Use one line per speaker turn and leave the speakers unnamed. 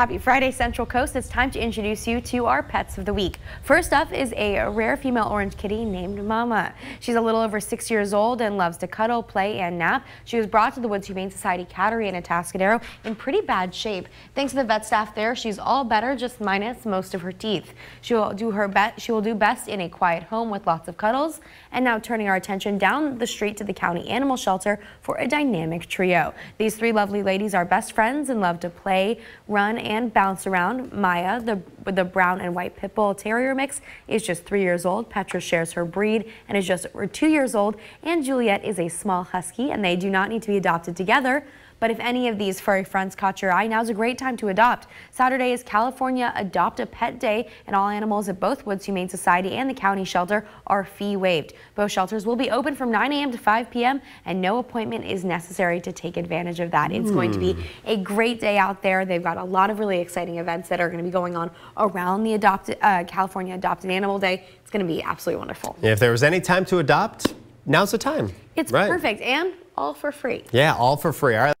Happy Friday, Central Coast. It's time to introduce you to our pets of the week. First up is a rare female orange kitty named Mama. She's a little over six years old and loves to cuddle, play, and nap. She was brought to the Woods Humane Society cattery in Atascadero in pretty bad shape. Thanks to the vet staff there, she's all better, just minus most of her teeth. She will do her best. She will do best in a quiet home with lots of cuddles. And now turning our attention down the street to the county animal shelter for a dynamic trio. These three lovely ladies are best friends and love to play, run, and bounce around. Maya, the, the brown and white pit bull terrier mix, is just three years old. Petra shares her breed and is just two years old. And Juliet is a small husky, and they do not need to be adopted together. But if any of these furry friends caught your eye, now's a great time to adopt. Saturday is California Adopt a Pet Day, and all animals at both Woods Humane Society and the county shelter are fee waived. Both shelters will be open from 9 a.m. to 5 p.m., and no appointment is necessary to take advantage of that. It's going to be a great day out there. They've got a lot of really exciting events that are going to be going on around the adopted, uh, California Adopted Animal Day. It's going to be absolutely wonderful.
If there was any time to adopt, now's the time.
It's
right.
perfect and all for free.
Yeah, all for free. All right.